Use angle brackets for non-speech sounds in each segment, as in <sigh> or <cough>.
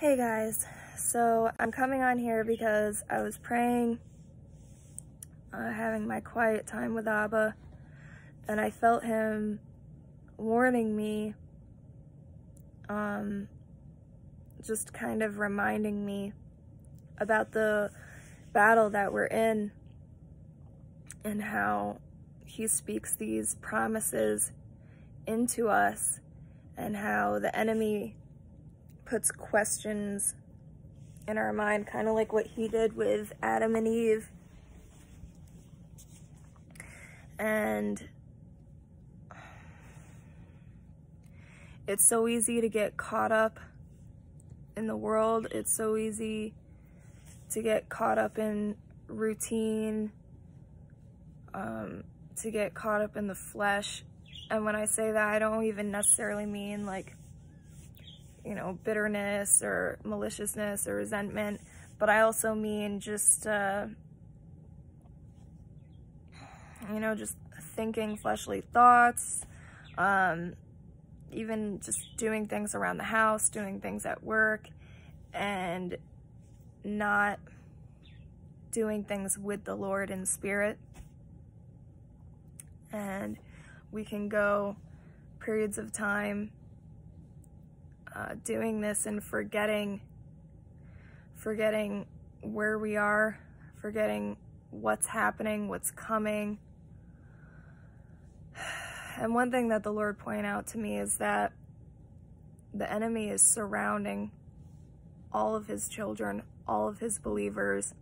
Hey guys, so I'm coming on here because I was praying, uh, having my quiet time with Abba, and I felt him warning me, um, just kind of reminding me about the battle that we're in and how he speaks these promises into us and how the enemy puts questions in our mind, kind of like what he did with Adam and Eve. And it's so easy to get caught up in the world. It's so easy to get caught up in routine, um, to get caught up in the flesh. And when I say that, I don't even necessarily mean like you know, bitterness or maliciousness or resentment, but I also mean just, uh, you know, just thinking fleshly thoughts, um, even just doing things around the house, doing things at work, and not doing things with the Lord in spirit. And we can go periods of time uh, doing this and forgetting, forgetting where we are, forgetting what's happening, what's coming. <sighs> And one thing that the Lord pointed out to me is that the enemy is surrounding all of his children, all of his believers,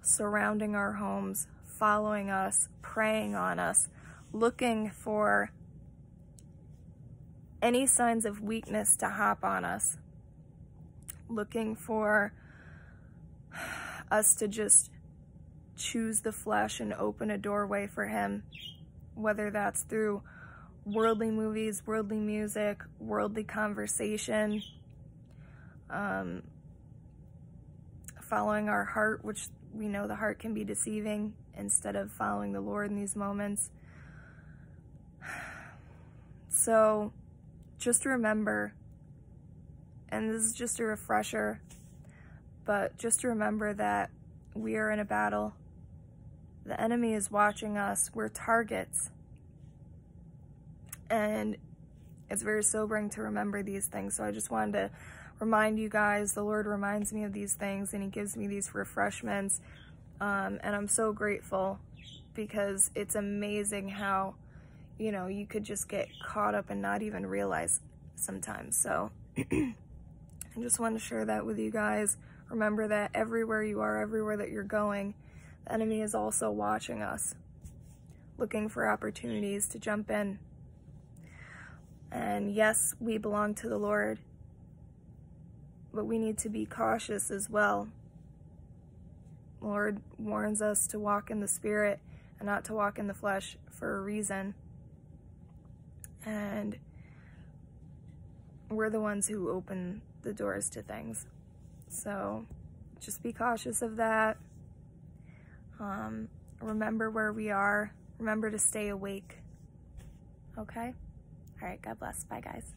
surrounding our homes, following us, preying on us, looking for any signs of weakness to hop on us, looking for us to just choose the flesh and open a doorway for him, whether that's through worldly movies, worldly music, worldly conversation, um, following our heart, which we know the heart can be deceiving, instead of following the Lord in these moments. <sighs> So, just remember, and this is just a refresher, but just to remember that we are in a battle. The enemy is watching us. We're targets. And it's very sobering to remember these things. So I just wanted to remind you guys, the Lord reminds me of these things and he gives me these refreshments. Um, and I'm so grateful because it's amazing how you know, you could just get caught up and not even realize sometimes. So <clears throat> I just want to share that with you guys. Remember that everywhere you are, everywhere that you're going, the enemy is also watching us, looking for opportunities to jump in. And yes, we belong to the Lord, but we need to be cautious as well. Lord warns us to walk in the Spirit and not to walk in the flesh for a reason and we're the ones who open the doors to things. So just be cautious of that. Um, remember where we are. Remember to stay awake. Okay? All right, God bless. Bye, guys.